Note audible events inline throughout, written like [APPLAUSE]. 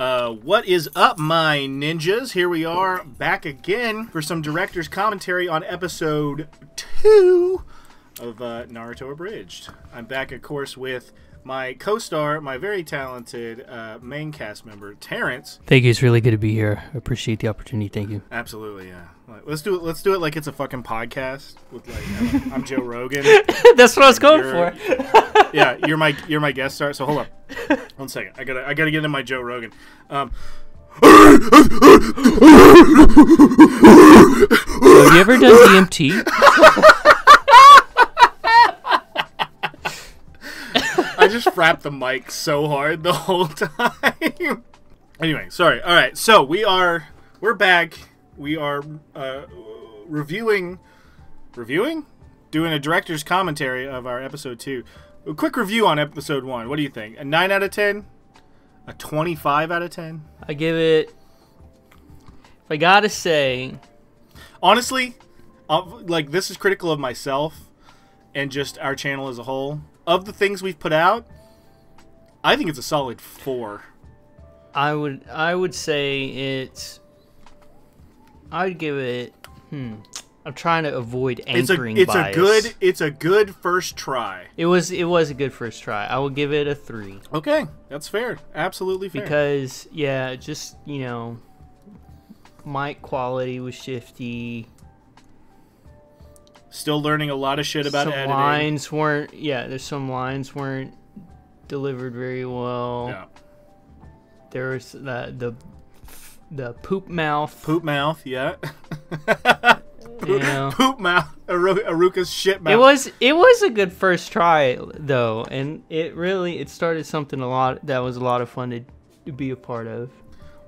Uh, what is up, my ninjas? Here we are back again for some director's commentary on episode two of uh, Naruto Abridged. I'm back, of course, with my co-star, my very talented uh, main cast member, Terrence. Thank you. It's really good to be here. I appreciate the opportunity. Thank you. Absolutely, yeah. Like, let's do it. Let's do it like it's a fucking podcast. With like, I'm, I'm Joe Rogan. [LAUGHS] That's what I was going for. [LAUGHS] yeah, you're my you're my guest star. So hold up, [LAUGHS] one second. I gotta I gotta get into my Joe Rogan. Um, Have you ever done DMT? I just frapped the mic so hard the whole time. anyway, sorry. All right, so we are we're back. We are uh, reviewing reviewing doing a director's commentary of our episode two. A quick review on episode one. What do you think? A nine out of ten? A twenty-five out of ten? I give it. If I gotta say, honestly, uh, like this is critical of myself and just our channel as a whole. Of the things we've put out, I think it's a solid four. I would I would say it's. I'd give it. Hmm. I'm trying to avoid It's a anchoring it's bias. a good it's a good first try. It was it was a good first try. I will give it a three Okay, that's fair. Absolutely fair. because yeah, just you know, mic quality was shifty. Still learning a lot of shit about some editing. lines weren't yeah there's some lines weren't delivered very well Yeah. there was the the the poop mouth Poop mouth, yeah. [LAUGHS] Yeah. Poop mouth. Aru- Iruka's shit mouth. it was it was a good first try though and it really it started something a lot that was a lot of fun to, to be a part of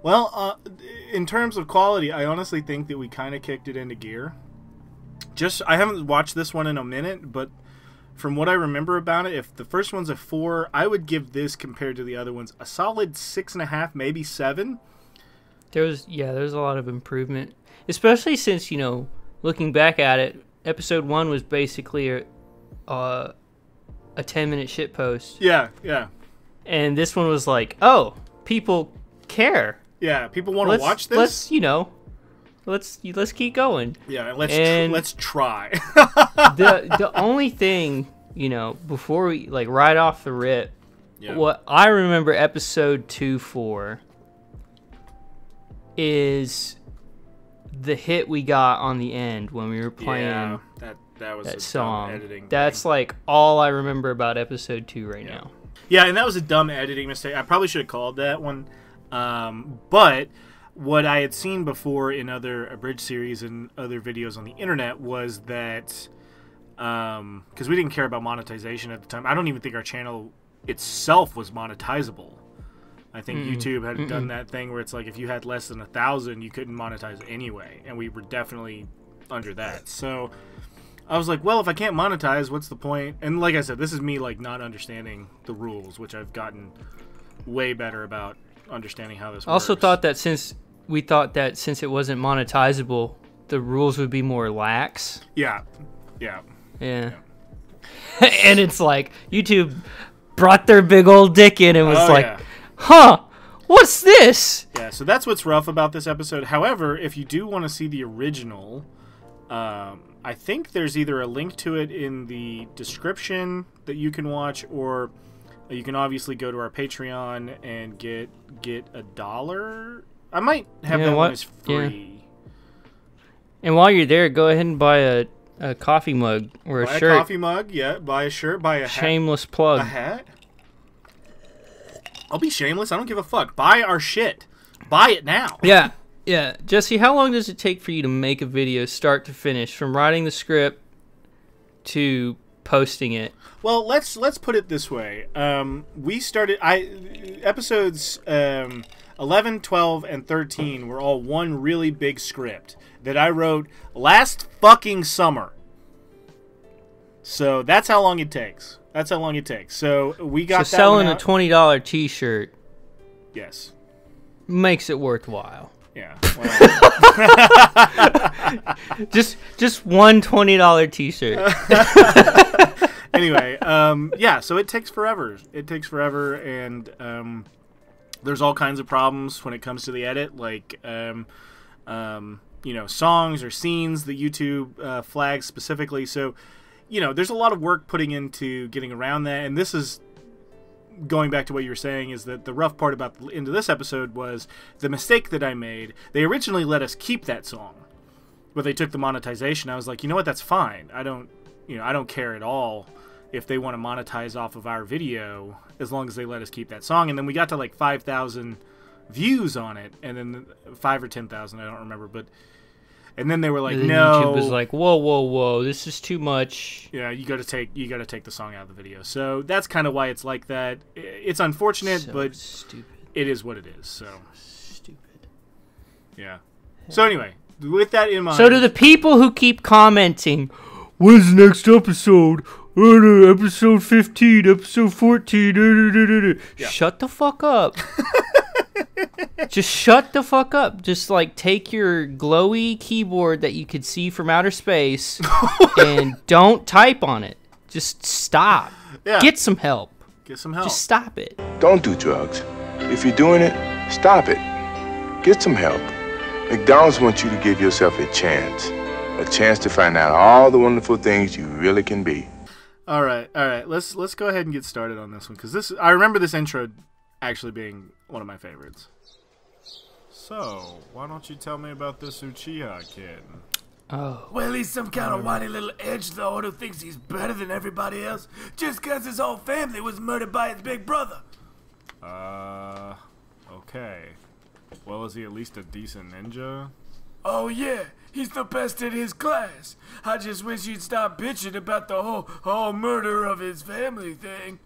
Well, uh, in terms of quality, I honestly think that we kind of kicked it into gear. Just, I haven't watched this one in a minute, but from what I remember about it, if the first one's a four, I would give this compared to the other ones a solid six and a half, maybe seven. There was yeah there was a lot of improvement especially since you know looking back at it episode one was basically a uh, a 10 minute shit post Yeah, yeah, and this one was like, oh, people care. yeah. People want to watch this. Let's you know, let's let's keep going. yeah, let's and- tr- let's try. [LAUGHS] the [LAUGHS] The only thing you know before we like right off the rip, yeah. what I remember episode two for is the hit we got on the end when we were playing Yeah, that that was that song. That's like all I remember about episode two right Yeah. now. Yeah, and that was a dumb editing mistake. I probably should have called that one. Um, but what I had seen before in other abridged series and other videos on the internet was that because we didn't care about monetization at the time. I don't even think our channel itself was monetizable. I think Mm-mm. YouTube had done Mm-mm. that thing where it's like if you had less than a thousand, you couldn't monetize anyway, and we were definitely under that. So I was like, well, if I can't monetize, what's the point? And like I said, this is me like not understanding the rules, which I've gotten way better about understanding how this I also works. thought that since we thought that since it wasn't monetizable, the rules would be more lax. yeah, yeah, Yeah. [LAUGHS] and it's like YouTube brought their big old dick in and was Oh, like, yeah. "Huh, what's this?" yeah. So that's what's rough about this episode. However, if you do want to see the original, um, I think there's either a link to it in the description that you can watch, or you can obviously go to our Patreon and get get a dollar. I might have Yeah, that what- one as yeah. free. And while you're there, go ahead and buy a, a coffee mug or a Buy a shirt. coffee mug, yeah. Buy a shirt. Buy a hat. Shameless A plug. hat? I'll be shameless. I don't give a fuck. Buy our shit. Buy it now. Yeah, yeah. Jesse, how long does it take for you to make a video, start to finish, from writing the script to posting it? Well, let's let's put it this way. Um, we started. I episodes um, 11, 12, and thirteen were all one really big script that I wrote last fucking summer. So that's how long it takes. That's how long it takes. So we got so that selling a twenty dollar T-shirt yes. makes it worthwhile. Yeah. [LAUGHS] Well, [LAUGHS] just just one twenty dollar T-shirt. [LAUGHS] anyway, um, yeah. So it takes forever. It takes forever, and um, there's all kinds of problems when it comes to the edit, like um, um, you know songs or scenes that YouTube uh, flags specifically. So you know, there's a lot of work putting into getting around that, and this is going back to what you were saying is that the rough part about the into this episode was the mistake that I made. They originally let us keep that song, but they took the monetization. I was like, you know what, that's fine. I don't, you know, I don't care at all if they want to monetize off of our video as long as they let us keep that song. And then we got to like five thousand views on it, and then five or ten thousand, I don't remember, but and then they were like, "No." YouTube was like, whoa, whoa, whoa, this is too much. yeah, you got to take you got to take the song out of the video. So that's kind of why it's like that. It's unfortunate, So but stupid, it is what it is. So stupid. yeah. So anyway, with that in mind, So to the people who keep commenting, when's the next episode? Oh, no, episode 15, episode 14. da, da, da, da, da." Yeah. Shut the fuck up. [LAUGHS] Just shut the fuck up. Just like take your glowy keyboard that you could see from outer space [LAUGHS] and don't type on it. Just stop. yeah, Get some help. get some help. Just stop it. Don't do drugs. If you're doing it, stop it. Get some help. McDonald's wants you to give yourself a chance. A chance to find out all the wonderful things you really can be. All right, all right. Let's let's go ahead and get started on this one because this I remember this intro actually being one of my favorites. So, why don't you tell me about this Uchiha kid? Oh. Well, he's some kind of whiny little edge lord who thinks he's better than everybody else just 'cause his whole family was murdered by his big brother. Uh, okay. Well, is he at least a decent ninja? Oh, yeah, he's the best in his class. I just wish he'd stop bitching about the whole, whole murder of his family thing.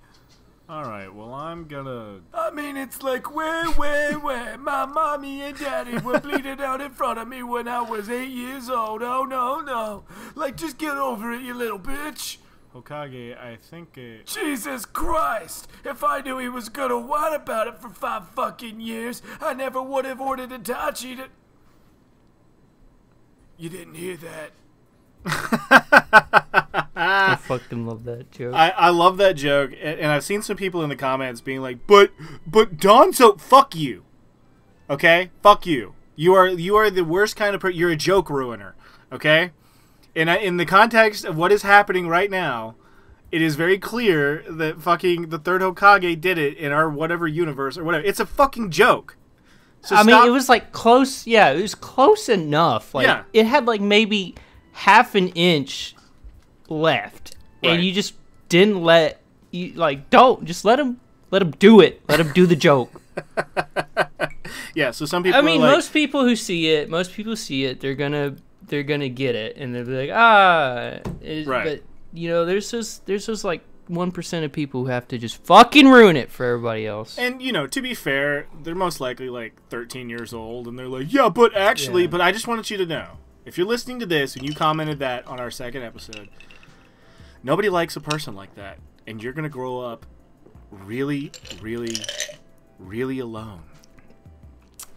All right. Well, I'm gonna. I mean, it's like, where, where, where? My mommy and daddy were bleeding out in front of me when I was eight years old. Oh, no, no. Like, just get over it, you little bitch. Hokage, I think it. Jesus Christ! If I knew he was gonna whine about it for five fucking years, I never would have ordered Itachi to. You didn't hear that. [LAUGHS] I [LAUGHS] fucking love that joke. I, I love that joke, and, and I've seen some people in the comments being like, "But, but Danzo, fuck you, okay? Fuck you. You are you are the worst kind of per- you're a joke ruiner, okay? And I, in the context of what is happening right now, it is very clear that fucking the third Hokage did it in our whatever universe or whatever. It's a fucking joke. So I mean, it was like close. Yeah, it was close enough. Like Yeah. it had like maybe half an inch left, Right. and you just didn't let you like don't just let him let him do it. Let him do the joke. [LAUGHS] yeah. So some people. I mean, like, most people who see it, most people see it, they're gonna they're gonna get it, and they'll be like, ah, it- Right. But you know, there's just there's just like one percent of people who have to just fucking ruin it for everybody else. And you know, to be fair, they're most likely like 13 years old, and they're like, "Yeah, but actually." Yeah. But I just wanted you to know, if you're listening to this and you commented that on our second episode, nobody likes a person like that, and you're gonna grow up really, really, really alone.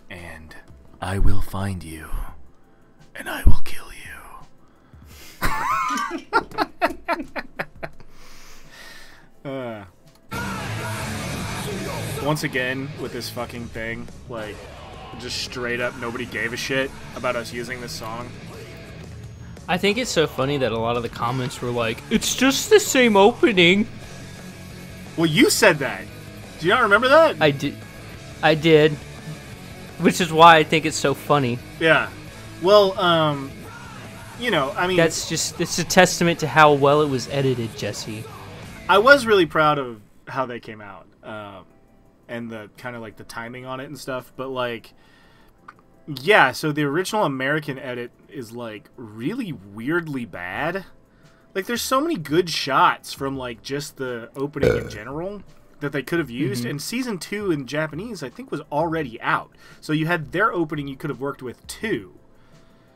And I will find you, and I will kill you. [LAUGHS] uh. Once again, with this fucking thing, like, just straight up nobody gave a shit about us using this song. I think it's so funny that a lot of the comments were like, "It's just the same opening." Well, you said that. Do you not remember that? I did, I did, which is why I think it's so funny. yeah. Well, um, you know, I mean, That's just it's a testament to how well it was edited, Jesse. I was really proud of how they came out, um, and the kind of like the timing on it and stuff. But like, yeah, so the original American edit is like really weirdly bad. Like, there's so many good shots from like just the opening in uh. general that they could have used. Mm-hmm. And season two in Japanese, I think, was already out. So you had their opening you could have worked with too.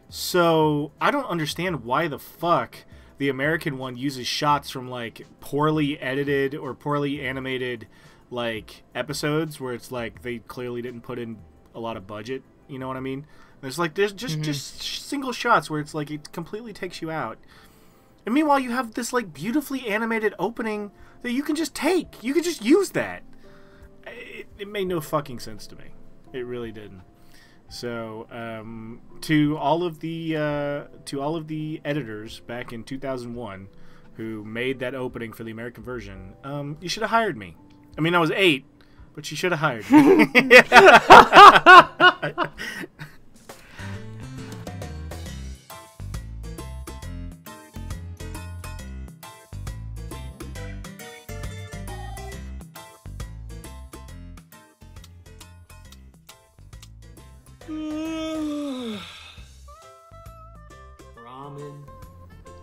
So I don't understand why the fuck the American one uses shots from like poorly edited or poorly animated like episodes where it's like they clearly didn't put in a lot of budget. You know what I mean? There's like there's just just single shots where it's like it completely takes you out. And meanwhile, you have this like beautifully animated opening that you can just take. You can just use that. It, it made no fucking sense to me. It really didn't. So um, to all of the uh, to all of the editors back in 2001 who made that opening for the American version, um, you should have hired me. I mean, I was eight, but you should have hired me. [LAUGHS] [LAUGHS] Ramen,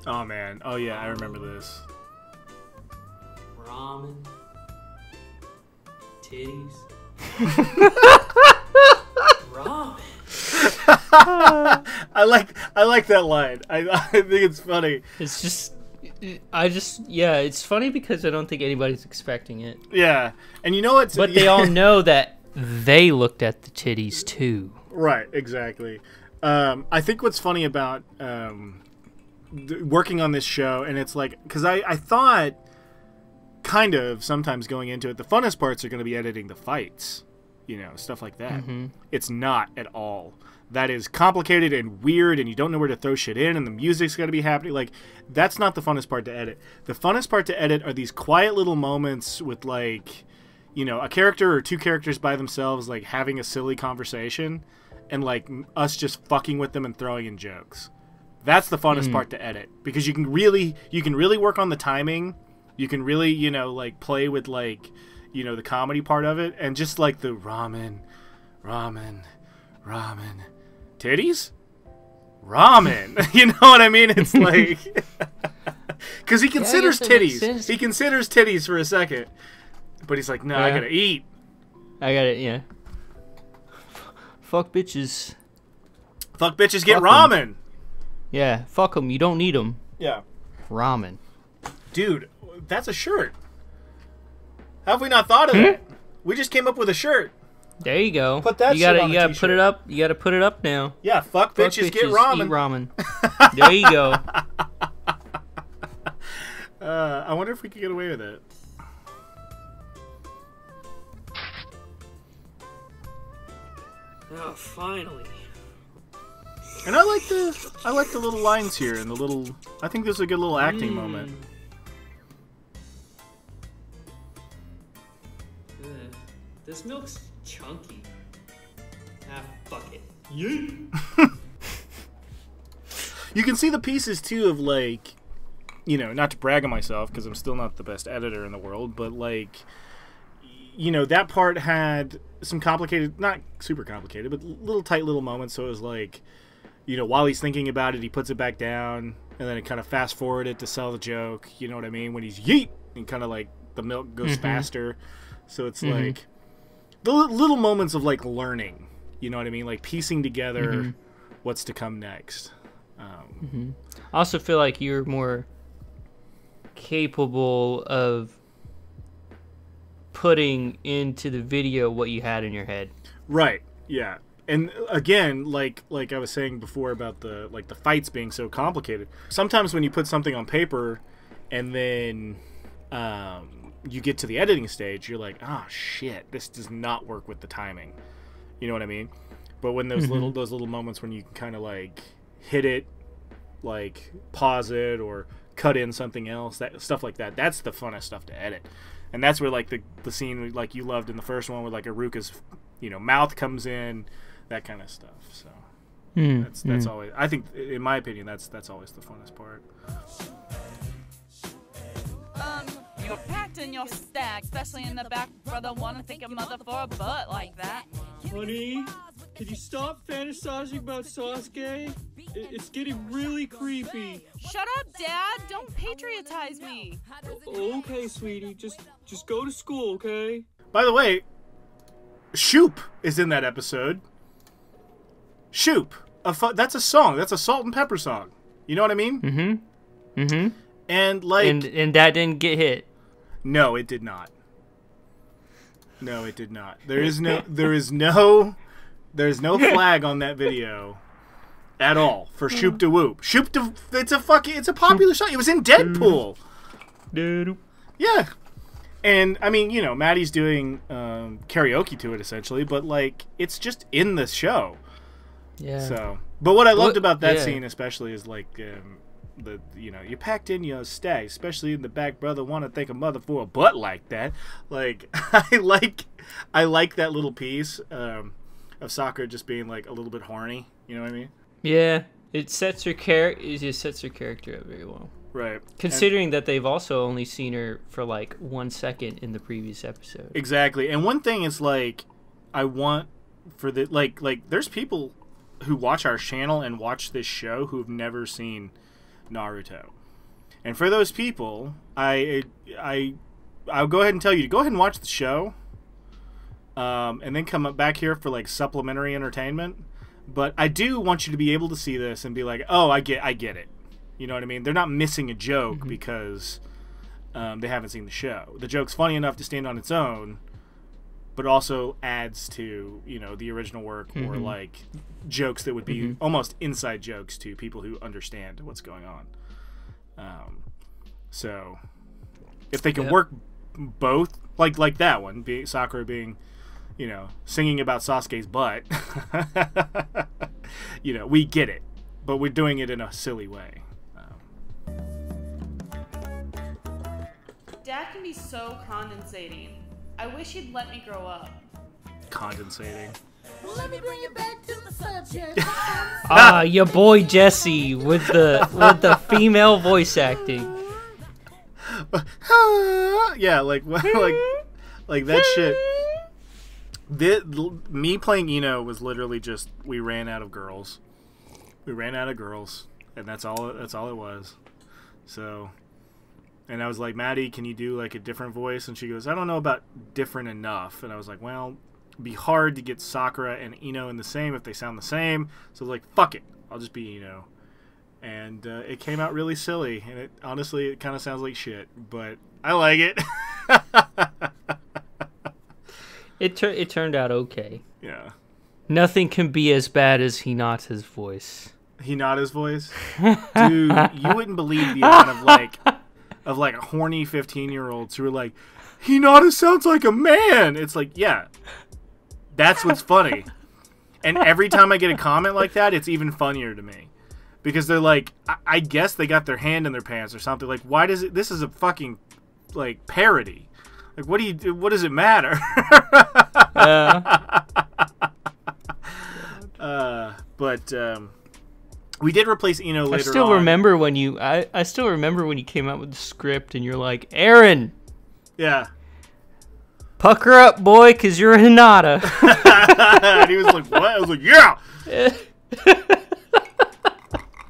oh man. Oh yeah, I remember this. ramen, titties. [LAUGHS] ramen. I like I like that line. I, [LAUGHS] I think it's funny. It's just, I just, yeah, it's funny because I don't think anybody's expecting it. Yeah, and you know what's But [LAUGHS] they all know that they looked at the titties too. Right, exactly. Um, I think what's funny about um, working on this show, and it's like, because I, I thought, kind of, sometimes going into it, the funnest parts are going to be editing the fights, you know, stuff like that. It's not at all. That is complicated and weird, and you don't know where to throw shit in, and the music's got to be happening. Like, that's not the funnest part to edit. The funnest part to edit are these quiet little moments with, like, you know, a character or two characters by themselves, like having a silly conversation, and like us just fucking with them and throwing in jokes. That's the funnest hmm. part to edit because you can really you can really work on the timing. You can really you know like play with like you know the comedy part of it and just like the ramen, ramen, ramen, titties, ramen. [LAUGHS] you know what I mean? It's [LAUGHS] like [LAUGHS] because he considers makes titties. He considers titties for a second, but he's like, no, I gotta eat. I got it, yeah. Fuck bitches. Fuck bitches, get Fuck ramen. Yeah, fuck them. You don't need them. Yeah. Ramen. Dude, that's a shirt. How have we not thought of hmm? it? We just came up with a shirt. There you go. Put that you gotta, shit on you gotta put it up. You gotta put it up now. Yeah, fuck, Fuck bitches, get eat ramen. ramen. [LAUGHS] there you go. [LAUGHS] Uh, I wonder if we could get away with it. Oh, finally. And I like the I like the little lines here and the little. I think there's a good little acting moment. This milk's chunky. Ah, fuck it. Yeet. [LAUGHS] You can see the pieces too of like, you know, not to brag on myself because I'm still not the best editor in the world, but like, you know, that part had some complicated, not super complicated, but little tight little moments. So it was like, you know, while he's thinking about it, he puts it back down, and then it kind of fast forwarded to sell the joke. You know what I mean? When he's yeet, and kind of like the milk goes faster. So it's like the little moments of like learning. You know what I mean? Like piecing together what's to come next. Um, I also feel like you're more capable of putting into the video what you had in your head. Right. Yeah. And again, like like I was saying before about the like the fights being so complicated. Sometimes when you put something on paper and then um, you get to the editing stage, you're like, "Ah, shit, this does not work with the timing." You know what I mean? But when those little those little moments when you can kind of like hit it, like pause it or cut in something else, that stuff like that, that's the funnest stuff to edit. And that's where like the the scene like you loved in the first one where like Iruka's you know mouth comes in, that kind of stuff. So Hmm. that's that's always I think in my opinion that's that's always the funnest part. Um, you're packed in your stack, especially in the back, brother. Wanna take a mother for a butt like that? Honey, can you stop fantasizing about Sasuke? I- It's getting really creepy. Shut up, Dad! Don't patriotize me. Okay, sweetie, just just go to school, okay? By the way, Shoop is in that episode. Shoop, a fu- that's a song. That's a Salt-N-Pepa song. You know what I mean? Mm-hmm. Mm-hmm. And like, And and that didn't get hit. No, it did not. No, it did not. There is no, [LAUGHS] there is no, there's no flag on that video at all for Shoop to Whoop. Shoop to, it's a fucking, it's a popular shot. It was in Deadpool. Yeah. And I mean, you know, Maddie's doing um, karaoke to it essentially, but like it's just in the show. Yeah. So, but what I loved about that yeah. scene especially is like um, the you know you packed in your stag, especially in the back, brother. Want to thank a mother for a butt like that. Like [LAUGHS] I like I like that little piece um, of Sakura just being like a little bit horny. You know what I mean? Yeah. It sets her character. It sets her character up very well. Right. Considering that they've also only seen her for like one second in the previous episode. Exactly. And one thing is like I want for the like like there's people who watch our channel and watch this show who've never seen Naruto. And for those people, I I I'll go ahead and tell you to go ahead and watch the show. Um, and then come up back here for like supplementary entertainment. But I do want you to be able to see this and be like, "Oh, I get I get it." You know what I mean? They're not missing a joke because um, they haven't seen the show. The joke's funny enough to stand on its own, but also adds to you know the original work or like jokes that would be almost inside jokes to people who understand what's going on. Um, so if they can Yep. work both, like like that one, be Sakura being, you know, singing about Sasuke's butt, [LAUGHS] you know, we get it, but we're doing it in a silly way. Dad can be so condensating. I wish you'd let me grow up. Condensating. Let me bring it back to the subject. [LAUGHS] ah, your boy Jesse with the with the female voice acting. [LAUGHS] yeah, like [LAUGHS] like like that shit. Thi- l- me playing Ino was literally just we ran out of girls. We ran out of girls, and that's all. That's all it was. So, and I was like, Maddie, can you do like a different voice? And she goes, I don't know about different enough. And I was like, well, it'd be hard to get Sakura and Ino in the same if they sound the same. So I was like, fuck it, I'll just be Ino. And uh, it came out really silly, and it honestly it kind of sounds like shit, but I like it. [LAUGHS] It tur- it turned out okay. yeah. Nothing can be as bad as Hinata's voice. Hinata's voice, [LAUGHS] dude, you wouldn't believe the amount of like, of like horny fifteen year olds who are like, he Hinata sounds like a man. It's like, yeah, that's what's funny. And every time I get a comment like that, it's even funnier to me, because they're like, I, I guess they got their hand in their pants or something. Like, why does it? This is a fucking like parody. Like, what do you? What does it matter? Uh, [LAUGHS] uh, but um, we did replace Ino later. I still on. remember when you I, I still remember when you came out with the script and you're like, Aaron, Yeah. pucker up, boy, cause you're Hinata. [LAUGHS] and he was like, "What?" I was like, "Yeah." [LAUGHS]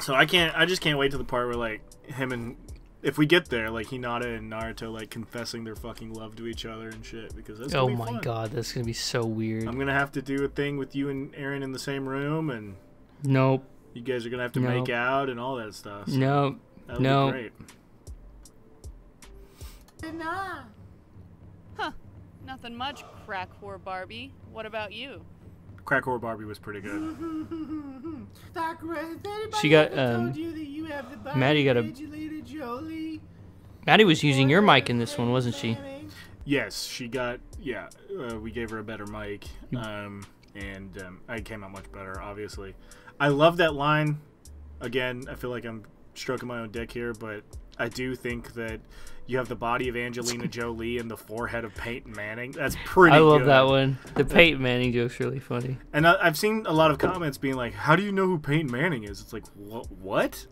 so I can't. I just can't wait to the part where like him and if we get there, like Hinata and Naruto like confessing their fucking love to each other and shit because that's oh be my fun. god, that's gonna be so weird. I'm gonna have to do a thing with you and Aaron in the same room, and Nope. You guys are gonna have to No. make out and all that stuff. So No. that'll no. be great. nah. Nothing much, crack whore Barbie. What about you? Crack Whore Barbie was pretty good. [LAUGHS] Sakura, has anybody She got, ever um, told you that you have the body Maddie got a- of Jolie? Maddie was using your mic in this one, wasn't she? Yes, she got. Yeah, uh, we gave her a better mic, um, and um, I came out much better. Obviously, I love that line. Again, I feel like I'm stroking my own dick here, but I do think that you have the body of Angelina [LAUGHS] Jolie and the forehead of Peyton Manning. That's pretty. I love good. that one. The Peyton Manning joke's really funny. And I, I've seen a lot of comments being like, "How do you know who Peyton Manning is?" It's like, what? What?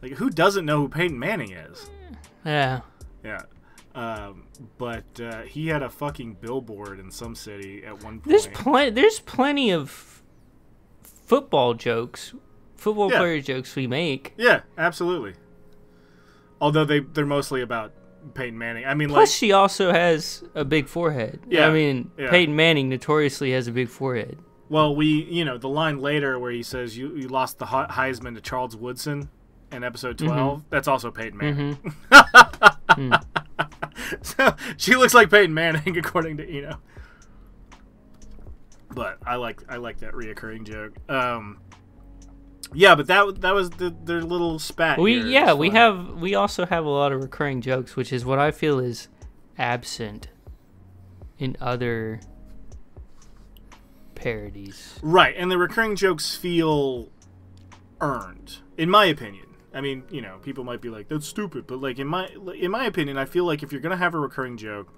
Like, who doesn't know who Peyton Manning is? Yeah. Yeah. Um, but uh, he had a fucking billboard in some city at one point. There's plenty. There's plenty of football jokes, football Yeah. player jokes we make. yeah, absolutely. Although they they're mostly about Peyton Manning. I mean, Plus, like, she also has a big forehead. Yeah, I mean, yeah. Peyton Manning notoriously has a big forehead. well, we you know the line later where he says you you lost the Heisman to Charles Woodson in episode Mm-hmm. 12 That's also Peyton Manning. [LAUGHS] [LAUGHS] so she looks like Peyton Manning [LAUGHS] according to Ino. But I like I like that reoccurring joke. Um, yeah, but that that was the, their little spat. We here. Yeah, we have we also have a lot of recurring jokes, which is what I feel is absent in other parodies. Right, and the recurring jokes feel earned, in my opinion. I mean, you know, people might be like, "That's stupid," but like in my in my opinion, I feel like if you're gonna have a recurring joke,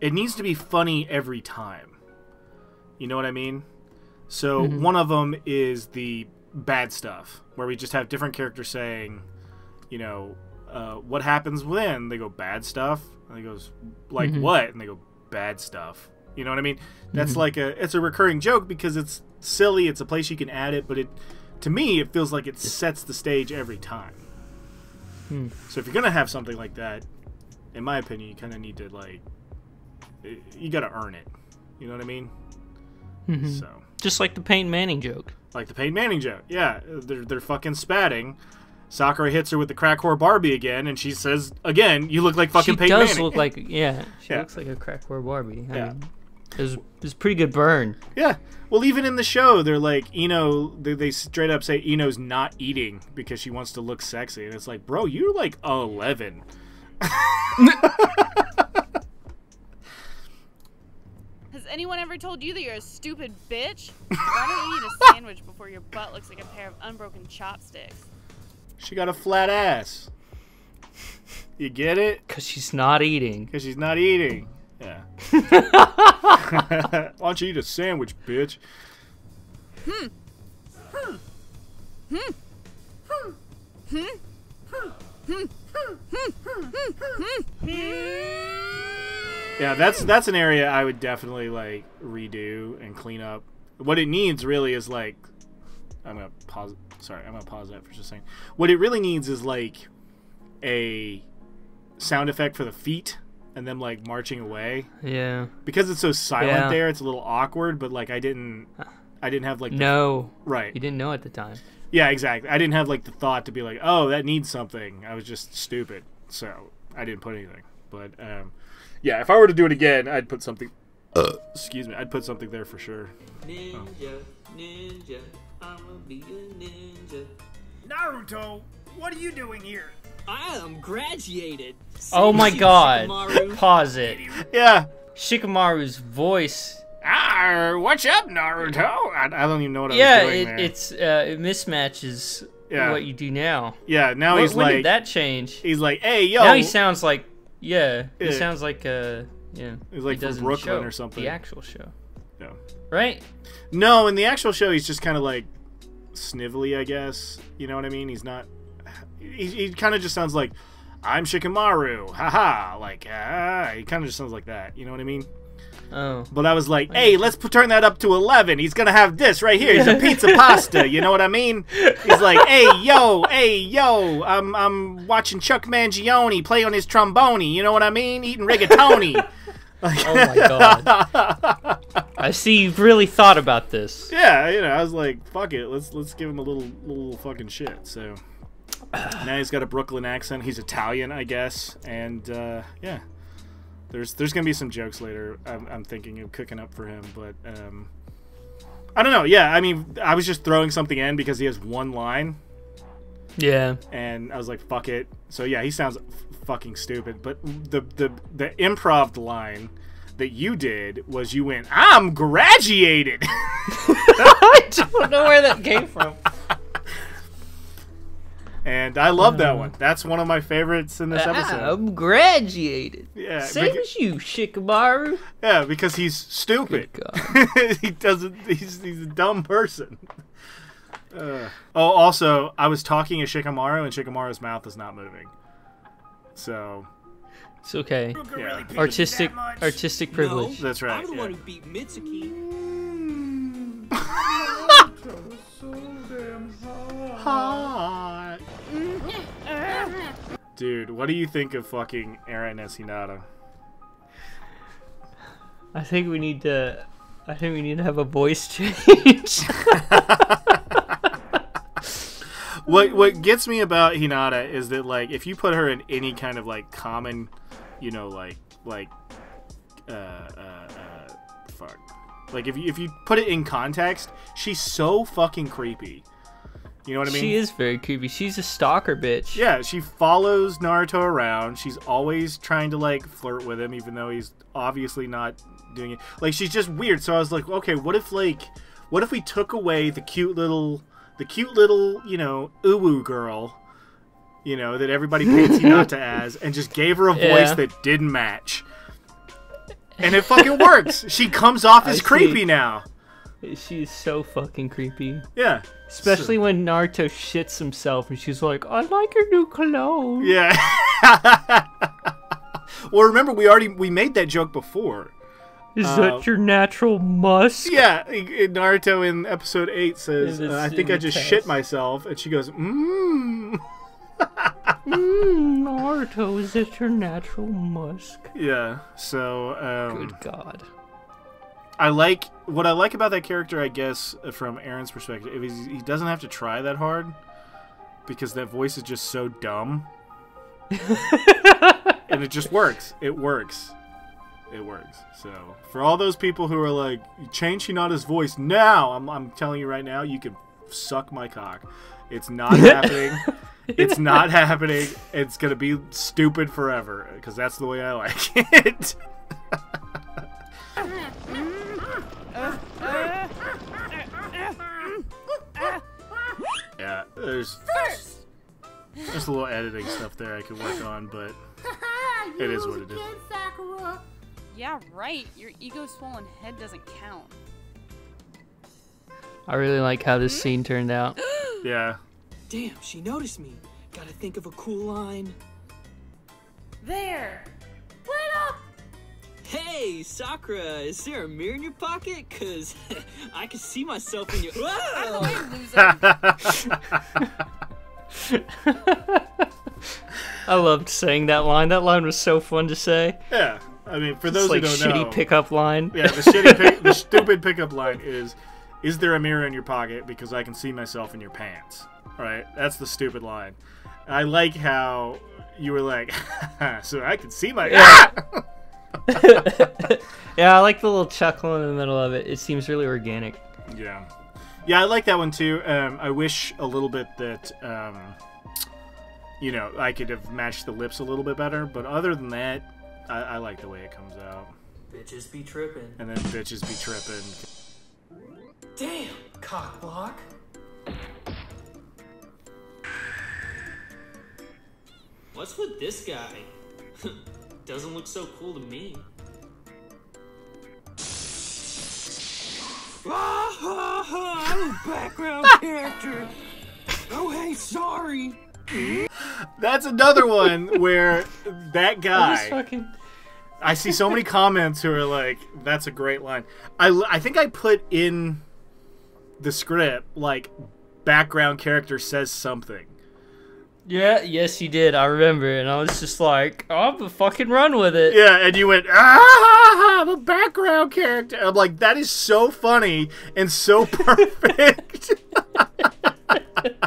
it needs to be funny every time. You know what I mean? So mm-hmm. one of them is the bad stuff, where we just have different characters saying, you know, uh, what happens when they go bad stuff, and he goes like mm-hmm. what, and they go bad stuff. You know what I mean? That's mm-hmm. like a it's a recurring joke because it's silly. It's a place you can add it, but it to me it feels like it sets the stage every time. Hmm. So if you're gonna have something like that, in my opinion, you kind of need to like eh, you got to earn it. You know what I mean? Mm-hmm. So Just like the Peyton Manning joke. like the Peyton Manning joke. Yeah, they're they're fucking spatting. Sakura hits her with the crack whore Barbie again, and she says again, "You look like fucking she Peyton does Manning." look like [LAUGHS] yeah. She Yeah. looks like a crack whore Barbie. I Yeah. mean, it was, it was pretty good burn. Yeah. Well, even in the show, they're like, Ino, they, they straight up say Ino's not eating because she wants to look sexy. And it's like, bro, you're like 11. [LAUGHS] [LAUGHS] Has anyone ever told you that you're a stupid bitch? Why don't you eat a sandwich before your butt looks like a pair of unbroken chopsticks? She got a flat ass. You get it? Cause she's not eating. Because she's not eating. Yeah. Why don't you eat a sandwich, bitch? Yeah, that's that's an area I would definitely like redo and clean up. What it needs really is like I'm gonna pause sorry, I'm gonna pause that for just a second. What it really needs is like a sound effect for the feet and them like marching away. Yeah. Because it's so silent Yeah. there, it's a little awkward, but like I didn't I didn't have like the, No. right. You didn't know at the time. Yeah, exactly. I didn't have like the thought to be like, "Oh, that needs something." I was just stupid, so I didn't put anything. But um, yeah, if I were to do it again, I'd put something. Uh, excuse me, I'd put something there for sure. Ninja, ninja, I'ma be a ninja. Naruto, what are you doing here? I am graduated. Oh my Shikamaru. god. Pause it. Yeah. Shikamaru's voice. Ah, what's up, Naruto? I, I don't even know what I Yeah, was doing it, there. it's uh, it mismatches Yeah. what you do now. yeah. Now When, he's when like, did that change? he's like, "Hey, yo." Now he sounds like yeah. He Yeah. sounds like uh yeah. He's like he from Brooklyn or something. The actual show, Yeah. right? No, in the actual show, he's just kind of like snivelly, I guess. You know what I mean? He's not. He, he kind of just sounds like, "I'm Shikamaru," haha. Like, ah, he kind of just sounds like that. You know what I mean? Oh, But I was like, "Hey, let's turn that up to 11. He's gonna have this right here. He's a [LAUGHS] pizza pasta. You know what I mean?" He's like, "Hey, yo, hey, yo, I'm I'm watching Chuck Mangione play on his trombone. You know what I mean? Eating rigatoni." [LAUGHS] oh my god! I see you've really thought about this. yeah, you know, I was like, fuck it, let's let's give him a little little fucking shit. So now he's got a Brooklyn accent. He's Italian, I guess, and uh, yeah, there's there's gonna be some jokes later. I'm, I'm thinking of cooking up for him, but um, I don't know. Yeah, I mean, I was just throwing something in because he has one line, Yeah. and I was like, fuck it. So yeah, he sounds f- fucking stupid. But the the the improv line that you did was you went, I'm graduated. [LAUGHS] [LAUGHS] I don't know where that came from. And I love that one. That's one of my favorites in this episode. I'm graduated. Yeah, Same beca- as you, Shikamaru. Yeah, because he's stupid. God. [LAUGHS] he doesn't. He's he's a dumb person. Uh, oh, also, I was talking to Shikamaru, and Shikamaru's mouth is not moving. So It's okay. Yeah. really Artistic, artistic privilege. That's right, I'm the yeah. one who beat Mizuki. [LAUGHS] [LAUGHS] hot. Dude, what do you think of fucking as Hinata? I think we need to. I think we need to have a voice [LAUGHS] change. [LAUGHS] What what gets me about Hinata is that like if you put her in any kind of like common, you know, like like uh uh, uh fuck. Like if you if you put it in context, she's so fucking creepy. You know what I mean? She is very creepy. She's a stalker bitch. Yeah, she follows Naruto around. She's always trying to like flirt with him, even though he's obviously not doing it. Like she's just weird. So I was like, okay, what if like, what if we took away the cute little, the cute little, you know, uwu girl, you know, that everybody paints [LAUGHS] Hinata as, and just gave her a voice Yeah. that didn't match. And it fucking works. She comes off [LAUGHS] as creepy now. She's so fucking creepy. Yeah. Especially when Naruto shits himself and she's like, I like your new cologne. Yeah. [LAUGHS] well, remember we already we made that joke before. Is Uh, that your natural musk? Yeah, Naruto in episode eight says, uh, "I think I just test. shit myself," and she goes, "Mmm." [LAUGHS] Mm, Naruto, is that your natural musk? Yeah. So, um, Good God. I like what I like about that character. I guess from Aaron's perspective, is he doesn't have to try that hard because that voice is just so dumb, [LAUGHS] and it just works. It works. It works. So for all those people who are like, change Hinata's voice now, I'm, I'm telling you right now, you can suck my cock. It's not [LAUGHS] happening. It's not happening. It's gonna be stupid forever because that's the way I like [LAUGHS] it. Yeah, there's just a little editing stuff there I could work on, but [LAUGHS] it is what it is. Sakura. Yeah, right. Your ego swollen head doesn't count. I really like how this hmm? scene turned out. [GASPS] Yeah. Damn, she noticed me. Gotta think of a cool line. There. Hey, Sakura, is there a mirror in your pocket? Cause [LAUGHS] I can see myself in your. Whoa! [LAUGHS] I loved saying that line. That line was so fun to say. Yeah. I mean, for It's those like who don't shitty know, pickup line. Yeah, the shitty, [LAUGHS] pick, the stupid pickup line is, "Is there a mirror in your pocket? Because I can see myself in your pants." Right? That's the stupid line. I like how you were like, "So I can see my." Yeah. [LAUGHS] yeah, I like the little chuckle in the middle of it. It seems really organic. Yeah, yeah, I like that one too. Um, I wish a little bit that, um, you know, I could have matched the lips a little bit better. But other than that, I, I like the way it comes out. Bitches be tripping. And then bitches be tripping. Damn, cock block. What's with this guy? [LAUGHS] Doesn't look so cool to me. Ah, I'm [LAUGHS] a background [LAUGHS] character. Oh, hey, sorry. That's another one [LAUGHS] where that guy. fucking- I see so many comments who are like, "That's a great line." I, I think I put in the script like background character says something. Yeah, yes, you did. I remember, and I was just like, "Oh, I'm gonna fucking run with it." Yeah, and you went, "Ah, I'm a background character." I'm like, that is so funny and so [LAUGHS] perfect. [LAUGHS]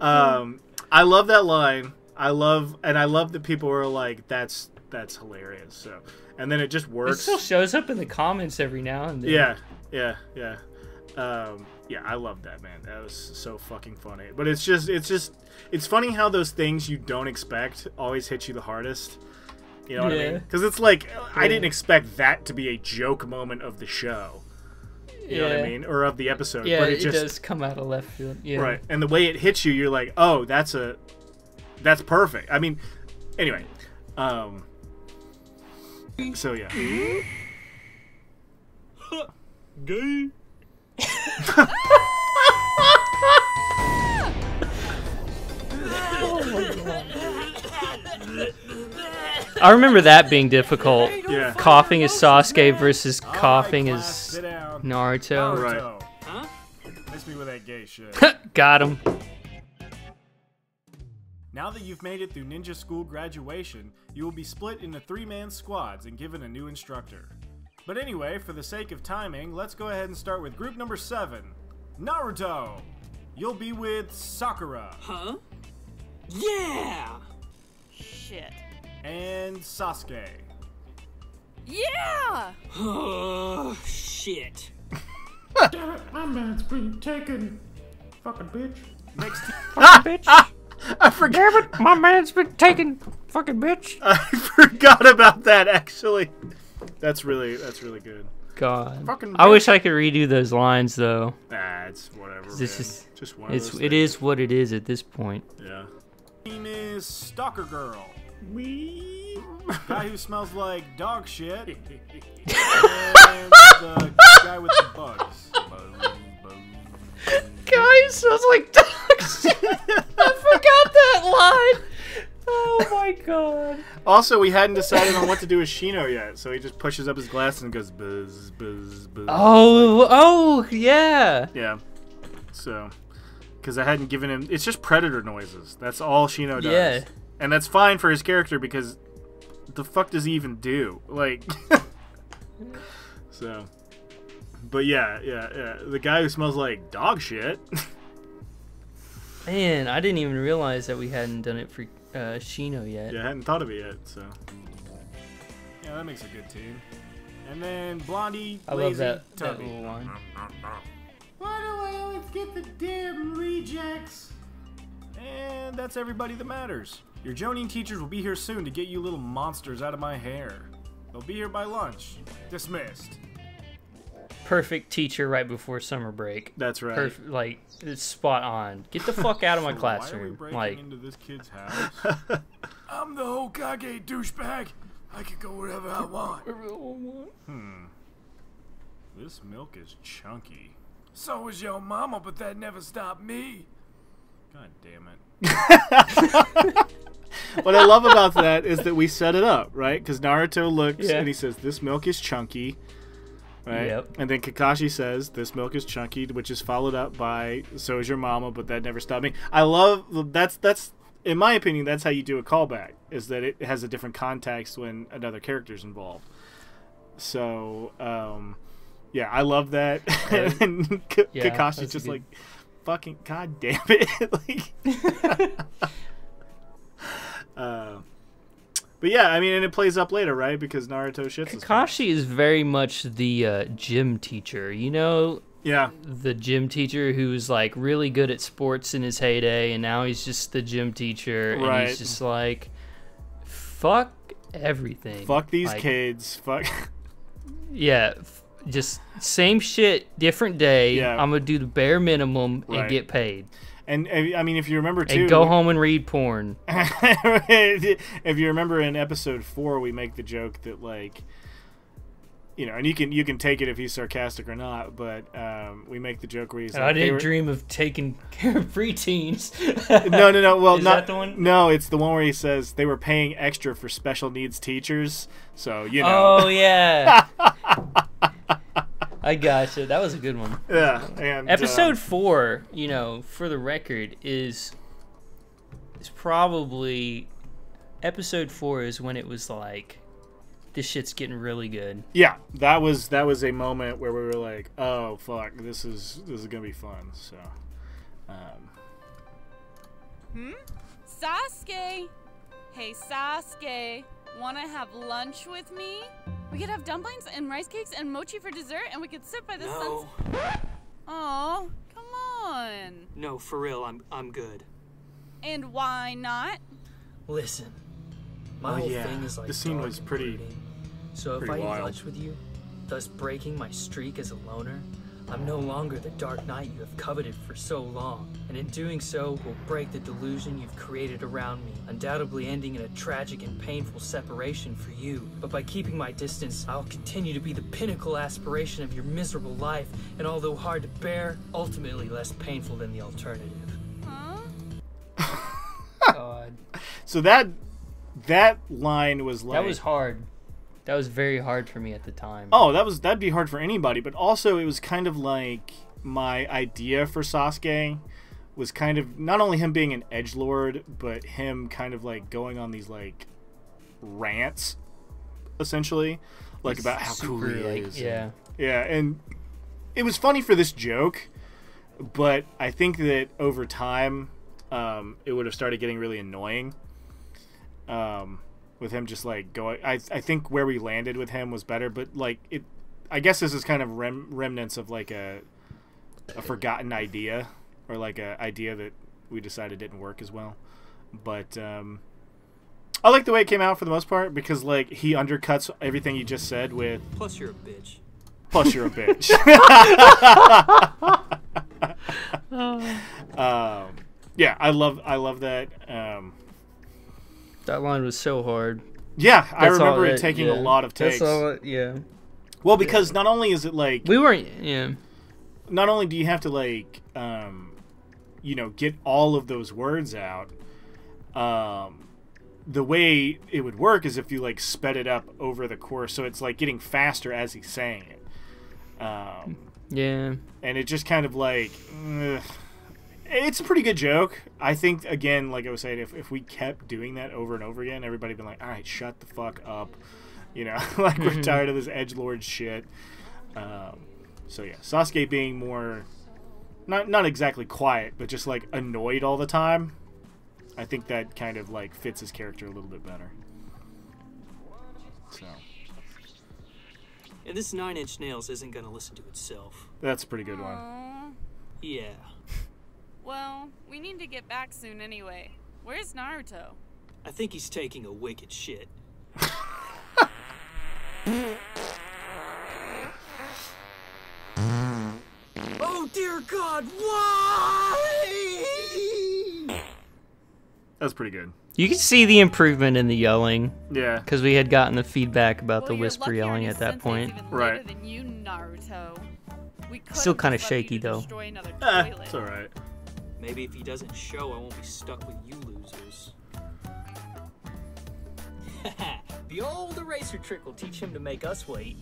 um, I love that line. I love, and I love that people were like, "That's that's hilarious." So, and then it just works. It still shows up in the comments every now and then. Yeah, yeah, yeah. Um, yeah, I love that man. That was so fucking funny. But it's just, it's just, it's funny how those things you don't expect always hit you the hardest. You know what I mean? Because it's like I didn't expect that to be a joke moment of the show. You know what I mean? Or of the episode. Yeah, but it, it just does come out of left field. Yeah. right. And the way it hits you, you're like, oh, that's a, that's perfect. I mean, anyway. Um. So yeah. Gay. [LAUGHS] I remember that being difficult. Yeah. Coughing is Sasuke versus coughing class, is sit. Naruto. Right. Huh? Miss me with that gay shit. [LAUGHS] Got him. Now that you've made it through ninja school graduation, you will be split into three man squads and given a new instructor. But anyway, for the sake of timing, let's go ahead and start with group number seven Naruto! You'll be with Sakura Huh? Yeah! Shit. and Sasuke. Yeah! Oh, shit. [LAUGHS] My man's been taken. Fucking bitch. Next, [LAUGHS] [LAUGHS] bitch. I forgot. Damn it, my man's been taken. Fucking bitch. I forgot about that. Actually, that's really that's really good. God. Fucking I wish I could redo those lines though. Ah, it's whatever. This man. is just one. it's of those it things. is what it is at this point. Yeah. Name is Stalker Girl. Guy who smells like dog shit. [LAUGHS] and the guy with the bugs. Buzz, buzz. Guy smells like dogs. I forgot that line. Oh my god. Also, we hadn't decided on what to do with Shino yet, so he just pushes up his glass and goes buzz, buzz, buzz. Oh, oh, yeah. Yeah. So, because I hadn't given him, it's just predator noises. That's all Shino does. Yeah. And that's fine for his character because the fuck does he even do? Like, [LAUGHS] so. But yeah, yeah, yeah. The guy who smells like dog shit. [LAUGHS] Man, I didn't even realize that we hadn't done it for uh, Shino yet. yeah, I hadn't thought of it yet. So. Yeah, that makes a good team. And then Blondie, I Lazy, love that, that Tubby. little line. Why do I always get the damn rejects? And that's everybody that matters. Your Jonin teachers will be here soon to get you little monsters out of my hair. They'll be here by lunch. Dismissed. Perfect teacher right before summer break. That's right. Perfect, like it's spot on. Get the fuck out of my [LAUGHS] classroom. Why are we classroom. breaking Like, into this kid's house? [LAUGHS] I'm the Hokage douchebag. I can go wherever I want. hmm. This milk is chunky. So was your mama, but that never stopped me. God damn it. [LAUGHS] what I love about that is that we set it up, right? Because Naruto looks Yeah. and he says, "This milk is chunky," right? Yep. And then Kakashi says, "This milk is chunky," which is followed up by, "So is your mama," but that never stopped me. I love that's that's in my opinion that's how you do a callback is that it has a different context when another character's involved. So, um, yeah, I love that. [LAUGHS] and K- Yeah, Kakashi's just good. like, "Fucking god damn it!" [LAUGHS] like. [LAUGHS] Uh, but yeah, I mean, and it plays up later, right? Because Naruto shits. Kakashi is very much the uh, gym teacher. You know, Yeah, the gym teacher who's like really good at sports in his heyday, and now he's just the gym teacher, and he's just like, fuck everything. fuck these Like, kids. Fuck. Yeah, just same shit, different day. Yeah. I'm gonna do the bare minimum Right. and get paid, And I mean, if you remember too, and go home and read porn. [LAUGHS] if you remember in episode four, we make the joke that like, you know, and you can you can take it if he's sarcastic or not, but um, we make the joke where he's like, I didn't were- dream of taking care of preteens. [LAUGHS] No, no, no. [LAUGHS] Well, Is not that the one? No, it's the one where he says they were paying extra for special needs teachers. So you know. Oh yeah. I gotcha. That was a good one. Yeah, and Episode um, four, you know, for the record, is is probably episode four is when it was like this shit's getting really good. yeah, that was that was a moment where we were like, oh fuck, this is this is gonna be fun. So, um, Sasuke! Hey, Sasuke, wanna have lunch with me? We could have dumplings and rice cakes and mochi for dessert, and we could sit by the No, sun. Oh, come on. no, for real, I'm I'm good. And why not? Listen, my Oh, whole yeah. thing is like This scene dark was pretty- brooding. So if pretty I eat wild. lunch with you, thus breaking my streak as a loner, I'm no longer the dark knight you have coveted for so long, and in doing so, will break the delusion you've created around me, undoubtedly ending in a tragic and painful separation for you. But by keeping my distance, I'll continue to be the pinnacle aspiration of your miserable life, and although hard to bear, ultimately less painful than the alternative. Huh? [LAUGHS] God, so that that line was like that was hard. That was very hard for me at the time. Oh, that was that'd be hard for anybody, but also it was kind of like my idea for Sasuke was kind of not only him being an edge lord, but him kind of like going on these like rants, essentially, like about how cool he like, is. yeah. yeah, and it was funny for this joke, but I think that over time, um, it would have started getting really annoying. Um, with him just like going, I I think where we landed with him was better, but like it, I guess this is kind of rem- remnants of like a a forgotten idea. or like a idea that we decided didn't work as well. But um, I like the way it came out for the most part because like he undercuts everything you just said with Plus, you're a bitch. plus you're a bitch. [LAUGHS] [LAUGHS] um, yeah, I love I love that. Um, That line was so hard. yeah, I That's all remember it taking yeah. a lot of takes. it- yeah. Well, because not only is it like We weren't. Yeah. not only do you have to like um, you know get all of those words out um, the way it would work is if you like sped it up over the course so it's like getting faster as he's saying it um, Yeah. and it just kind of like ugh. It's a pretty good joke. I think again like i was saying if, if we kept doing that over and over again everybody would be like all right shut the fuck up. You know [LAUGHS] like we're tired of this edge lord shit. Um, so yeah sasuke being more not not exactly quiet but just like annoyed all the time i think that kind of like fits his character a little bit better. So. And this Nine Inch Nails isn't gonna listen to itself. that's a pretty good one. Yeah. Well, we need to get back soon anyway. Where's Naruto? I think he's taking a wicked shit. oh dear God, why? that's pretty good You could see the improvement in the yelling yeah because we had gotten the feedback about Well, the whisper yelling at that Sensei's point. Even Right. Than you, Naruto. We could Still kinda just left you shaky, though. destroy Eh, it's all right. Maybe if he doesn't show, I won't be stuck with you losers. [LAUGHS] the old eraser trick will teach him to make us wait.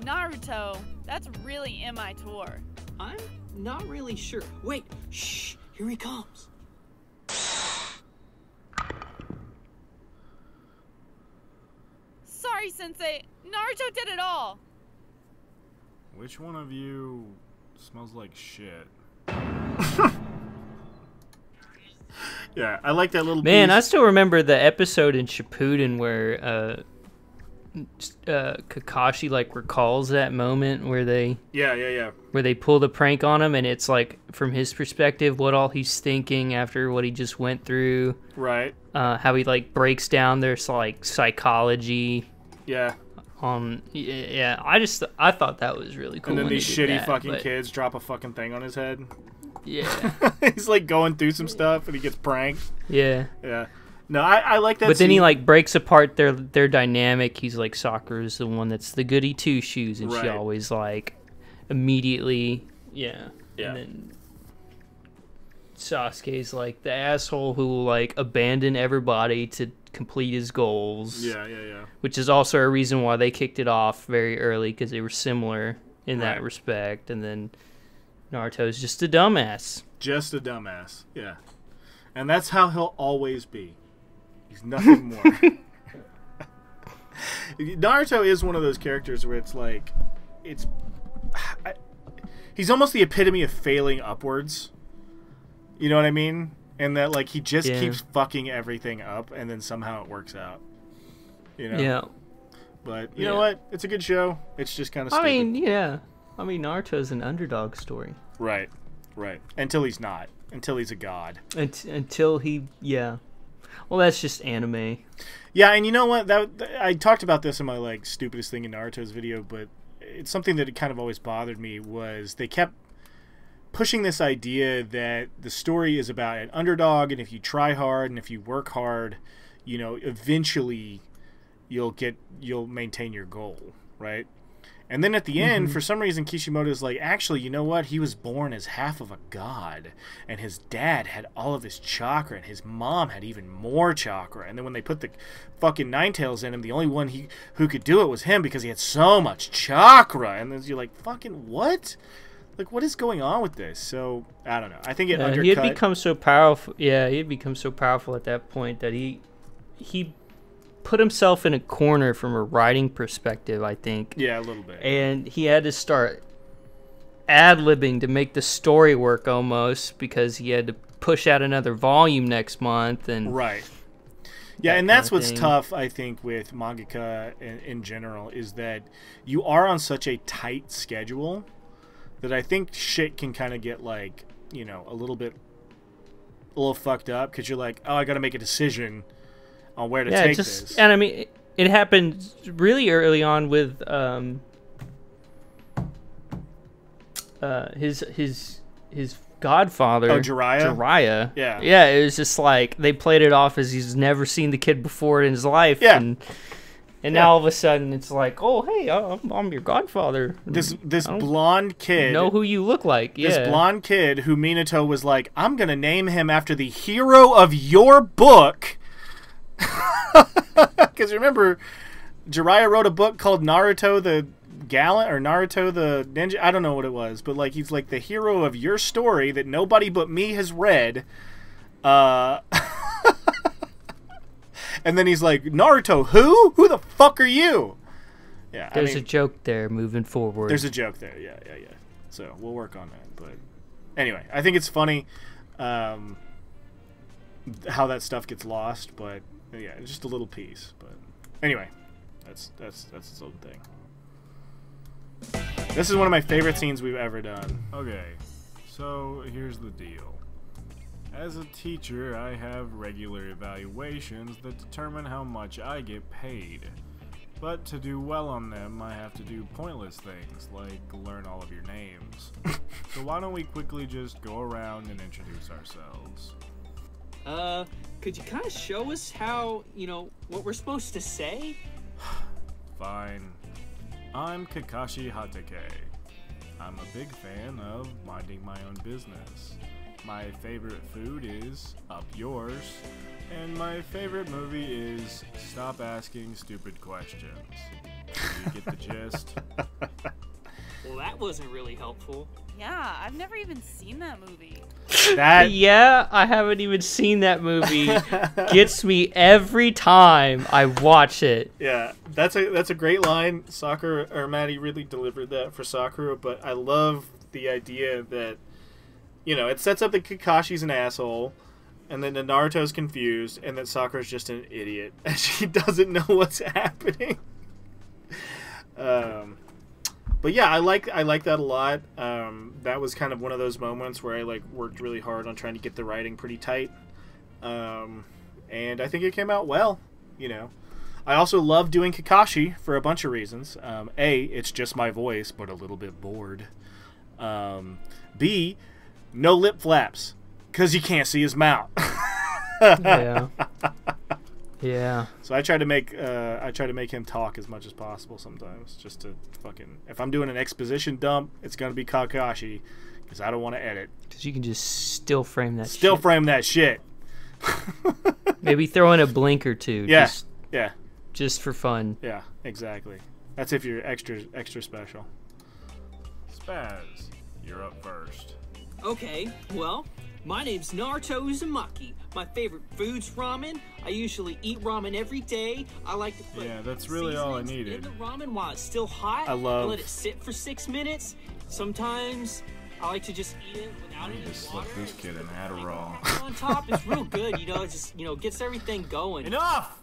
Naruto, that's really in my tour. I'm not really sure. Wait, shh, here he comes. Sorry, Sensei. Naruto did it all. Which one of you smells like shit? [LAUGHS] [LAUGHS] Yeah, I like that little Man, I still remember the episode in Shippuden where uh, uh, Kakashi like recalls that moment where they yeah, yeah, yeah. where they pull the prank on him, and it's like from his perspective what all he's thinking after what he just went through. Right. Uh, how he like breaks down their like psychology Yeah. Um. yeah. I just I thought that was really cool. and then these shitty that, fucking but- kids drop a fucking thing on his head. Yeah, [LAUGHS] He's like going through some stuff and he gets pranked. yeah. Yeah. No, I, I like that. But then he like breaks apart their their dynamic. He's like Sakura's the one that's the goody two shoes, and she always like immediately yeah. Yeah. And then Sasuke's like the asshole who will like abandon everybody to complete his goals. Yeah, yeah, yeah. Which is also a reason why they kicked it off very early because they were similar in that respect. And then Naruto's just a dumbass. Just a dumbass. Yeah. And that's how he'll always be. He's nothing [LAUGHS] more. Naruto is one of those characters where it's like, it's. I, he's almost the epitome of failing upwards. You know what I mean? And that, like, he just Yeah. keeps fucking everything up and then somehow it works out. You know? Yeah. But you Yeah. know what? It's a good show. It's just kind of I mean, yeah. I mean, Naruto's an underdog story. right. Right. Until he's not. Until he's a god. Unt- until he, yeah. Well, that's just anime. Yeah, and you know what? That th- I talked about this in my like stupidest thing in Naruto's video, but it's something that kind of always bothered me was they kept pushing this idea that the story is about an underdog, and if you try hard and if you work hard, you know, eventually you'll get you'll maintain your goal, right? And then at the end, Mhm. for some reason, Kishimoto's like, actually, you know what? He was born as half of a god, and his dad had all of his chakra, and his mom had even more chakra. And then when they put the fucking Nine Tails in him, the only one he who could do it was him because he had so much chakra. And then you're like, fucking what? Like, what is going on with this? So I don't know. I think it Yeah, undercut. he had become so powerful. Yeah, he had become so powerful at that point that he he put himself in a corner from a writing perspective. I think. yeah, a little bit. And he had to start ad libbing to make the story work almost because he had to push out another volume next month and Right. Yeah, that and that's what's thing. tough, I think, with mangaka in, in general is that you are on such a tight schedule that I think shit can kind of get like you know, a little bit, a little fucked up because you're like, oh, I got to make a decision on where to yeah, take just this. and I mean, it, happened really early on with um, uh, his his his godfather. Oh, Jiraiya? Jiraiya. Yeah. Yeah. It was just like they played it off as he's never seen the kid before in his life. Yeah. And, and Yeah. now all of a sudden it's like, oh hey, I'm, I'm your godfather. this this blonde kid know who you look like. Yeah. this blonde kid who Minato was like, I'm gonna name him after the hero of your book. [LAUGHS] Because remember, Jiraiya wrote a book called Naruto the Gallant or Naruto the Ninja. I don't know what it was, but like he's like the hero of your story that nobody but me has read. Uh, [LAUGHS] and then he's like, Naruto, who? Who the fuck are you? Yeah, I There's mean, a joke there moving forward. there's a joke there. Yeah, yeah, yeah. So we'll work on that. But anyway, I think it's funny um, how that stuff gets lost. But yeah, just a little piece. But anyway, that's that's that's its own thing. This is one of my favorite scenes we've ever done. Okay, so here's the deal. As a teacher, I have regular evaluations that determine how much I get paid. But to do well on them, I have to do pointless things, like learn all of your names. [LAUGHS] so why don't we quickly just go around and introduce ourselves? Uh, could you kind of show us how, you know, what we're supposed to say? [SIGHS] Fine. I'm Kakashi Hatake. I'm a big fan of minding my own business. My favorite food is Up Yours, and my favorite movie is Stop Asking Stupid Questions. You get the gist? [LAUGHS] Well, that wasn't really helpful. Yeah, I've never even seen that movie. [LAUGHS] That yeah, I haven't even seen that movie. [LAUGHS] Gets me every time I watch it. yeah, that's a that's a great line. Sakura or Maddie really delivered that for Sakura. But I love the idea that you know it sets up that Kakashi's an asshole. And then Naruto's confused, and that Sakura's just an idiot, [LAUGHS] and she doesn't know what's happening. Um, but yeah, I like I like that a lot. Um, that was kind of one of those moments where I like worked really hard on trying to get the writing pretty tight, um, and I think it came out well. You know, I also love doing Kakashi for a bunch of reasons. Um, a, it's just my voice, but a little bit bored. Um, B, no lip flaps, cause you can't see his mouth. [LAUGHS] Yeah. Yeah. So I try to make uh, I try to make him talk as much as possible sometimes, just to fucking. If I'm doing an exposition dump, it's gonna be Kakashi, because I don't want to edit. Because you can just still frame that Still shit. frame that shit. [LAUGHS] Maybe throw in a blink or two. Yeah, Just, yeah, just for fun. yeah, exactly. That's if you're extra extra special. Spaz, you're up first. Okay, well, my name's Naruto Uzumaki. My favorite food's ramen. I usually eat ramen every day. I like to put Yeah, that's really all I seasonings needed. in the ramen while it's still hot. I love- and let it sit for six minutes. Sometimes I like to just eat it without need any to slip water. this kid an Adderall. on top. It's real good, you know. It just you know gets everything going. Enough!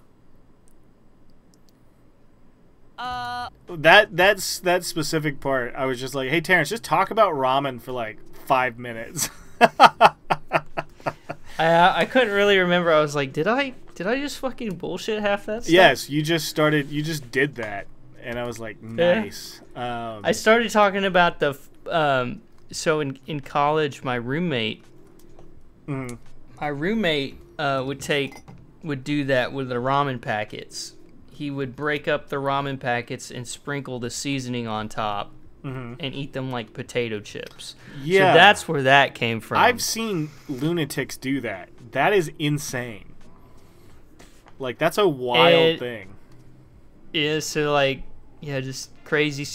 Uh, That that's that specific part. I was just like, hey Terrence, just talk about ramen for like five minutes. [LAUGHS] I I couldn't really remember. I was like, did I did I just fucking bullshit half that stuff? yes, you just started. You just did that, and I was like, nice. Um, I started talking about the um. So in in college, my roommate, mhm. my roommate uh, would take would do that with the ramen packets. He would break up the ramen packets and sprinkle the seasoning on top, and eat them like potato chips. Yeah. so that's where that came from. I've seen lunatics do that. That is insane. Like that's a wild And- thing. Yeah, so like, yeah, just crazy,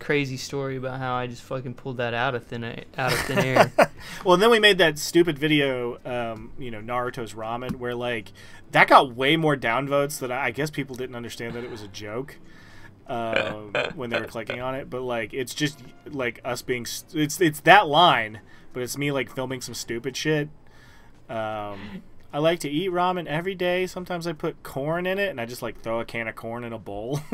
crazy story about how I just fucking pulled that out of thin air, out of thin air. [LAUGHS] Well, and then we made that stupid video, um, you know, Naruto's ramen, where like that got way more downvotes that I I guess people didn't understand that it was a joke um, when they were clicking on it. But like, it's just like us being, st- it's it's that line, but it's me like filming some stupid shit. Um, I like to eat ramen every day. Sometimes I put corn in it, and I just like throw a can of corn in a bowl. [LAUGHS]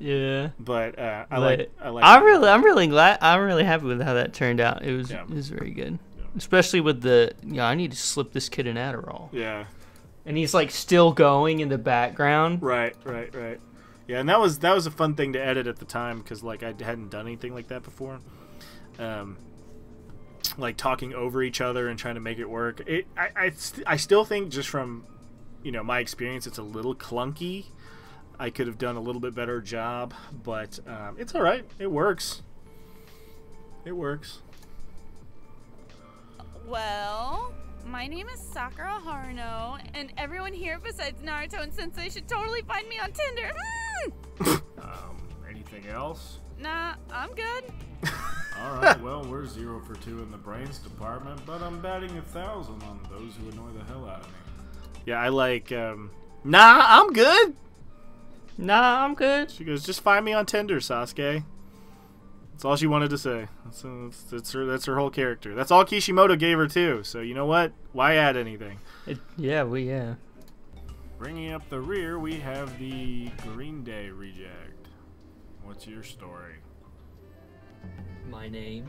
Yeah. But uh, I But like I like. I'm really, I'm really glad. I'm really happy with how that turned out. It was, Yeah. it was very good. Especially with the, yeah, I need to slip this kid an Adderall. Yeah. And he's like still going in the background. Right, right, right. Yeah, and that was that was a fun thing to edit at the time because like I hadn't done anything like that before. Um, like talking over each other and trying to make it work. It I I, st- I still think just from you know my experience, it's a little clunky. I could have done a little bit better job, but um, it's all right. It works. It works. Well, my name is Sakura Haruno, and everyone here besides Naruto and Sensei should totally find me on Tinder. Mm! Um, anything else? Nah, I'm good. [LAUGHS] All right, well, we're zero for two in the brains department, but I'm batting a thousand on those who annoy the hell out of me. Yeah, I like. Um, nah, I'm good. Nah, I'm good. She goes, just find me on Tinder, Sasuke. That's all she wanted to say. That's, uh, that's, that's her. That's her whole character. That's all Kishimoto gave her too. So you know what? Why add anything? It, yeah, we yeah. Bringing up the rear, we have the Green Day reject. What's your story? My name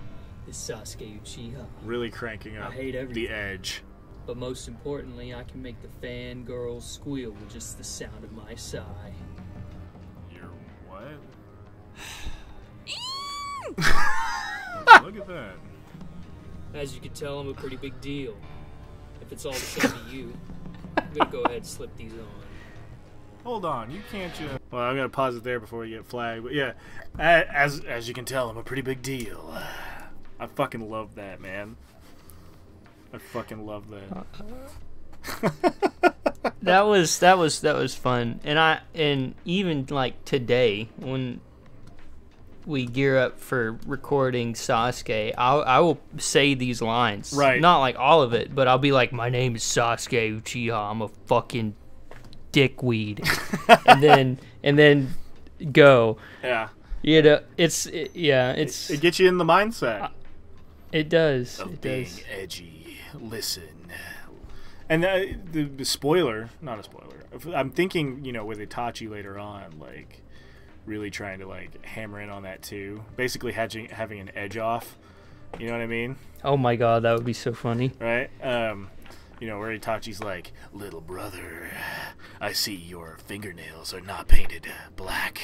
is Sasuke Uchiha, Really cranking up I hate everything. the edge. but most importantly, I can make the fangirls squeal with just the sound of my sigh. Your what? [SIGHS] [SIGHS] [SIGHS] Look at that. As you can tell, I'm a pretty big deal. If it's all the same to you, I'm gonna go ahead and slip these on. Hold on, you can't just. Well, I'm gonna pause it there before we get flagged. But yeah, as as you can tell, I'm a pretty big deal. I fucking love that, man. I fucking love that. Uh, uh. [LAUGHS] that was that was that was fun and i and even like today when we gear up for recording Sasuke, I'll, I will say these lines. Right. Not like all of it, but I'll be like, my name is Sasuke Uchiha. I'm a fucking dickweed. [LAUGHS] and then, and then go. Yeah. You know, it's, it, yeah, it's, It gets you in the mindset. it does. of It being does. edgy. Listen. And uh, the, the spoiler, not a spoiler. I'm thinking, you know, with Itachi later on, like really trying to like hammer in on that too. Basically, having having an edge off. You know what I mean, Oh my god, that would be so funny. right? Um, you know, where Itachi's like, "Little brother, I see your fingernails are not painted black."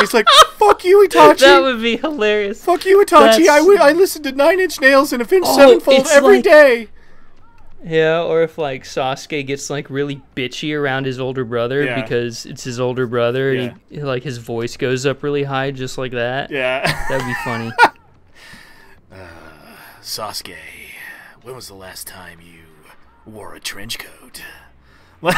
He's like, "Fuck you, Itachi." [LAUGHS] That would be hilarious. Fuck you, Itachi. I, That's- I listened to Nine Inch Nails and Avenged Oh, Sevenfold every like- day. Yeah, or if like Sasuke gets like really bitchy around his older brother Yeah. because it's his older brother and he, like his voice goes up really high just like that. Yeah. That'd be funny. [LAUGHS] Uh, Sasuke, when was the last time you wore a trench coat? [LAUGHS]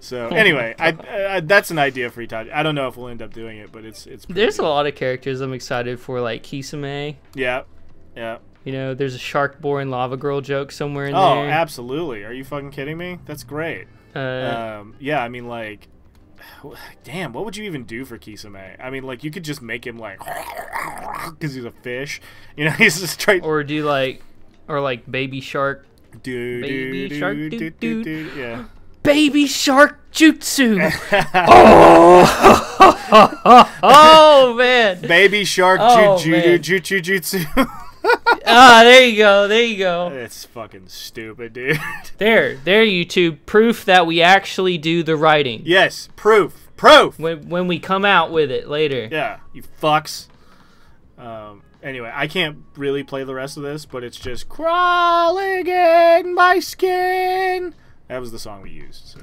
so oh anyway, I, I that's an idea for Itachi. I don't know if we'll end up doing it, but it's it's There's a lot of characters I'm excited for, like Kisame. yeah, yeah. You know, there's a Shark Boy and Lava Girl joke somewhere in Oh, there. Oh, absolutely. Are you fucking kidding me? That's great. Uh, um, yeah, I mean, like, [SIGHS] damn, what would you even do for Kisame? I mean, like, you could just make him like, [LAUGHS] because he's a fish. You know, [LAUGHS] he's just straight. or do like, or like Baby Shark, do, Baby do, shark do, doo do, doo. do, yeah. Baby Shark Jutsu. [LAUGHS] oh, oh man. Baby shark Oh, jutsu. [LAUGHS] Ah, there you go. There you go. It's fucking stupid, dude. [LAUGHS] There, there, YouTube. Proof that we actually do the writing. yes, proof, proof. When when we come out with it later. Yeah, you fucks. Um. Anyway, I can't really play the rest of this, but it's just crawling in my skin. That was the song we used. So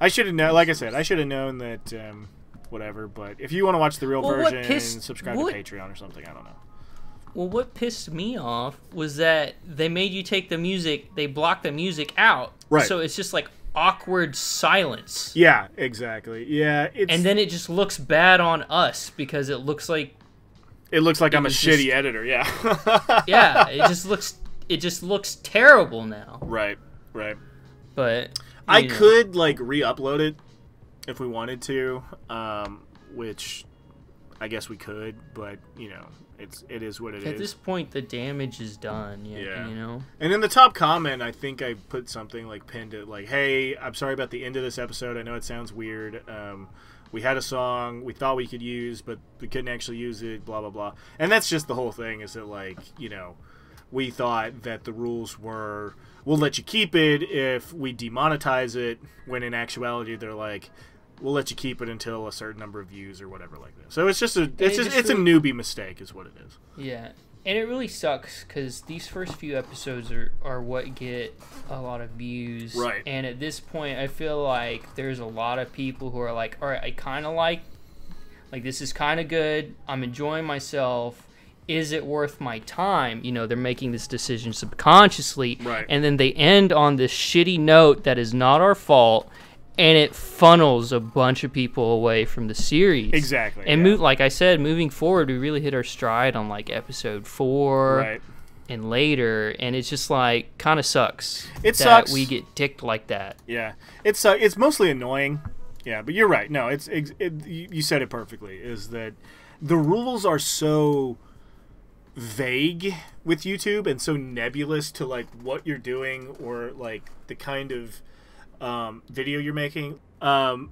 I should have known. Like I said, I should have known that. Um, whatever. But if you want to watch the real Well, version, pissed- subscribe what- to Patreon or something. I don't know. Well, what pissed me off was that they made you take the music, they blocked the music out. Right. So it's just like awkward silence. Yeah, exactly. Yeah, it's And then it just looks bad on us because it looks like it looks like I'm a shitty just- editor. Yeah. [LAUGHS] yeah, it just looks it just looks terrible now. right. Right. But I know. could like re-upload it if we wanted to, um, which I guess we could, but you know, it's it is what it is. At this point, the damage is done. Yeah, Yeah. you know. And in the top comment, I think I put something like pinned it like, "Hey, I'm sorry about the end of this episode. I know it sounds weird. Um, we had a song we thought we could use, but we couldn't actually use it. Blah blah blah." And that's just the whole thing. Is that like you know, we thought that the rules were we'll let you keep it if we demonetize it, when in actuality they're like. We'll let you keep it until a certain number of views or whatever like this. So it's just a it's it just, it's a newbie mistake is what it is. Yeah, and it really sucks because these first few episodes are, are what get a lot of views. Right. And at this point, I feel like there's a lot of people who are like, all right, I kind of like, like this is kind of good. I'm enjoying myself. Is it worth my time? You know, they're making this decision subconsciously. Right. And then they end on this shitty note that is not our fault. And it funnels a bunch of people away from the series. Exactly, And yeah. move, like I said, moving forward, we really hit our stride on like episode four Right. and later, and it's just like kind of sucks. It that sucks. we get ticked like that. Yeah, it's uh, it's mostly annoying. Yeah, but you're right. No, it's it, you you said it perfectly. Is that the rules are so vague with YouTube and so nebulous to like what you're doing or like the kind of um, video you're making. Um,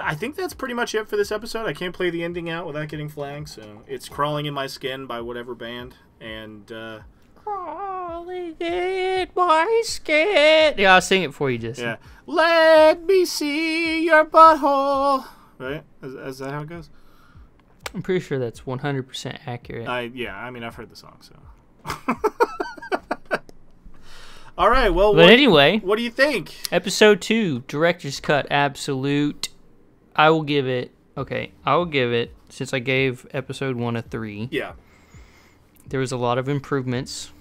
I think that's pretty much it for this episode. I can't play the ending out without getting flagged, so it's crawling in my skin by whatever band and. Uh, Crawling in my skin. Yeah, I'll sing it for you, Justin. Yeah. Let me see your butthole. Right? Is, is that how it goes? I'm pretty sure that's 100% accurate. I yeah. I mean, I've heard the song, so. [LAUGHS] All right. Well, but what, anyway, what do you think? episode two, director's cut, absolute. I will give it. Okay, I will give it. Since I gave episode one a three, Yeah. there was a lot of improvements.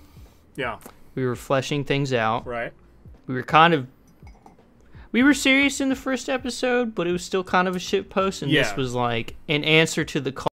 Yeah. We were fleshing things out. Right. we were kind of we were serious in the first episode, but it was still kind of a shit post, and Yeah. this was like an answer to the call